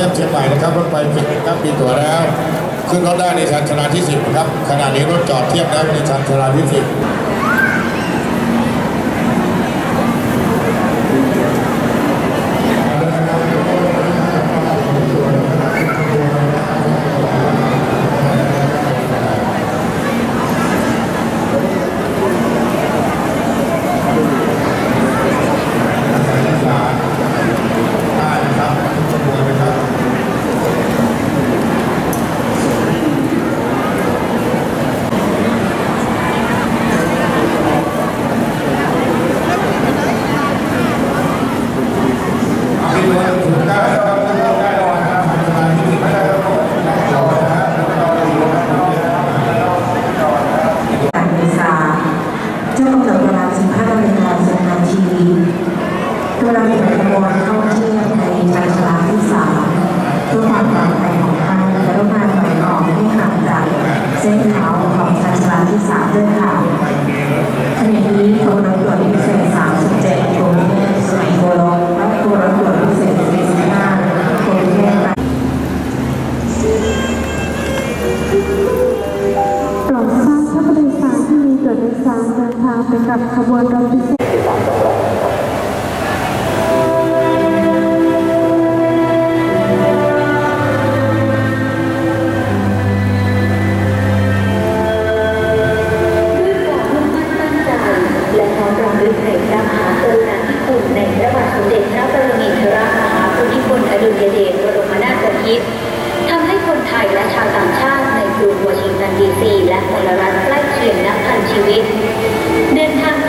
เทพเชียงใหม่นะครับรถไฟปิดครับปีตัวแล้ว ขึ้นรถได้ในชั้นชลาที่ 10 ครับขณะนี้รถจอดเทียบแล้วในชั้นชลาที่ 10 เวลาเปิดขบวนท่องเที่ยวในชานชาลาที่สามเพื่อความปลอดภัยของท่านและร่วมานถอยออกให้ห่างจากเส้นเท้าของชานชาลาที่สามด้วยค่ะขณะนี้ขบวรถด่วนพิเศษ37กรุงเทพสุไหงโกลกและขบวรถด่วนพิเศษ45กรุงเทพโปรดทราบถ้าผู้โดยสารที่มีตัวโดยสารเดินทางไปกับขบวนรถพิเศษ มหากรุณาธิคุณในพระบาทสมเด็จพระบรมินทรมหาภูมิพลอดุลยเดชบรมนาถบพิตรทำให้คนไทยและชาวต่างชาติในกรุงวอชิงตันดีซีและมลรัฐใกล้เคียงนับพันชีวิตเน้นท่า